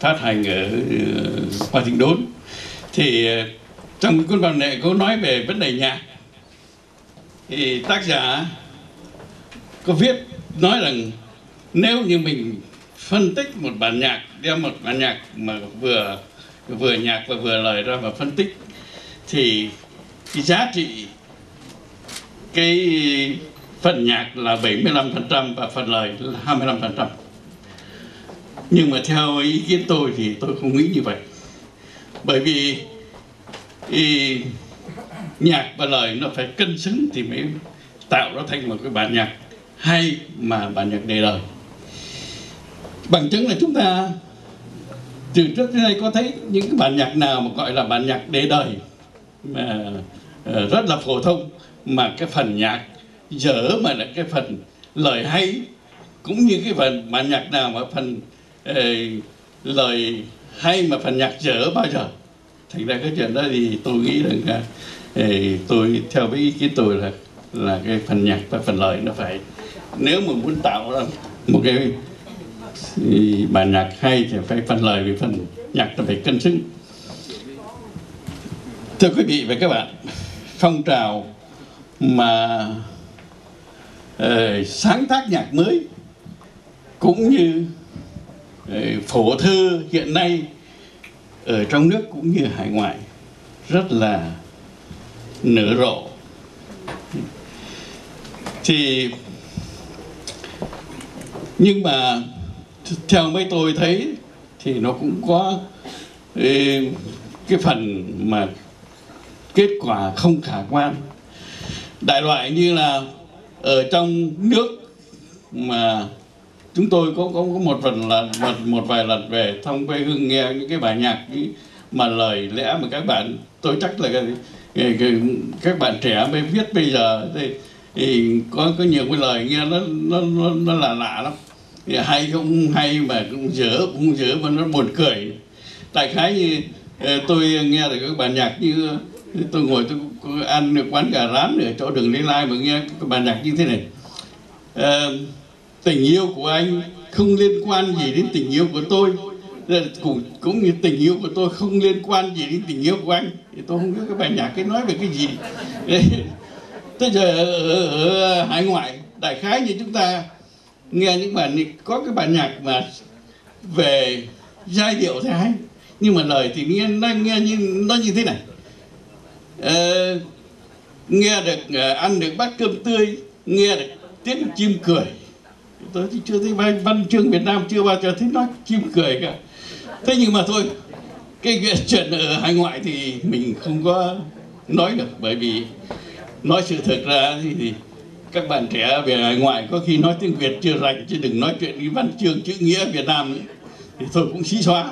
phát hành ở ờ, Hoa Thịnh Đốn thì ờ, trong cuốn văn nghệ có nói về vấn đề nhạc thì tác giả có viết, nói rằng nếu như mình phân tích một bản nhạc, đem một bản nhạc mà vừa vừa nhạc và vừa lời ra và phân tích, thì cái giá trị cái phần nhạc là 75% và phần lời là 25%. Nhưng mà theo ý kiến tôi thì tôi không nghĩ như vậy. Bởi vì ý, nhạc và lời nó phải cân xứng thì mới tạo ra thành một cái bản nhạc hay mà bản nhạc đề đời. Bằng chứng là chúng ta từ trước đến nay có thấy những cái bản nhạc nào mà gọi là bản nhạc đề đời mà ờ, rất là phổ thông mà cái phần nhạc dở mà là cái phần lời hay cũng như cái phần bản nhạc nào mà phần lời hay mà phần nhạc dở bao giờ? Thành ra cái chuyện đó thì tôi nghĩ rằng là tôi theo với ý kiến tôi là là cái phần nhạc và phần lời nó phải nếu mà muốn tạo ra một cái ừ, bản nhạc hay thì phải phần lời với phần nhạc nó phải cân xứng. Thưa quý vị và các bạn phong trào mà uh, sáng tác nhạc mới cũng như phổ thư hiện nay ở trong nước cũng như hải ngoại rất là nở rộ. Thì nhưng mà theo mấy tôi thấy thì nó cũng có cái phần mà kết quả không khả quan. Đại loại như là ở trong nước mà chúng tôi có có, có một phần là một, một vài lần về thông quê hương nghe những cái bài nhạc ý, mà lời lẽ mà các bạn tôi chắc là cái, cái, cái, các bạn trẻ mới viết bây giờ thì, thì có có nhiều cái lời nghe nó nó nó, nó là lạ lắm. Thì hay không hay mà cũng dở cũng dở mà nó buồn cười. Tại khái như ờ, tôi nghe được các bài nhạc như tôi ngồi tôi ăn được quán gà rán ở chỗ đường Lý Lai mà nghe các bài nhạc như thế này. Uh, tình yêu của anh không liên quan gì đến tình yêu của tôi. Cũng cũng như tình yêu của tôi không liên quan gì đến tình yêu của anh. Thì tôi không biết cái bài nhạc cái nói về cái gì. Tới giờ ở, ở, ở hải ngoại đại khái như chúng ta nghe những bản có cái bản nhạc mà về giai điệu thì hay nhưng mà lời thì nghe nó nghe như nó như thế này. Ờ, nghe được ờ, ăn được bát cơm tươi nghe được tiếng chim cười tôi thì chưa thấy văn, văn chương Việt Nam chưa bao giờ thấy nói chim cười cả. Thế nhưng mà thôi cái, chuyện ở hải ngoại thì mình không có nói được bởi vì nói sự thật ra thì, thì các bạn trẻ về hải ngoại có khi nói tiếng Việt chưa rành chứ đừng nói chuyện đi văn chương chữ nghĩa Việt Nam nữa thì thôi cũng xí xóa.